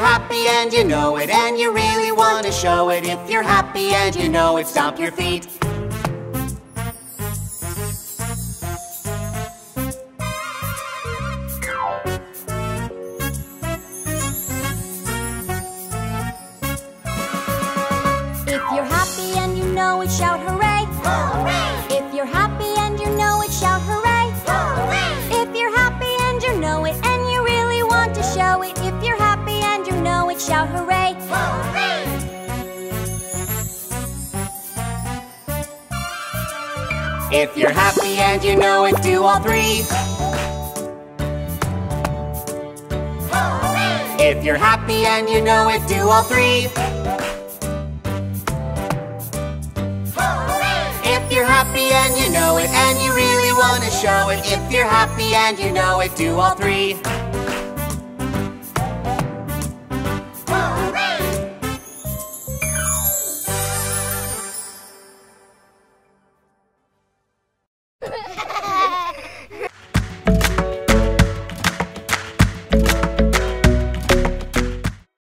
If you're happy and you know it, and you really want to show it, if you're happy and you know it, stomp your feet. If you're happy and you know it, shout hooray! Hooray! If you're happy and you know it, shout hooray! Hooray! If you're happy and you know it, and you really want to show it, shout hooray! Hooray! If you're happy and you know it, do all three. Hooray! If you're happy and you know it, do all three. If you're happy and you know it, and you really want to show it, if you're happy and you know it, do all three.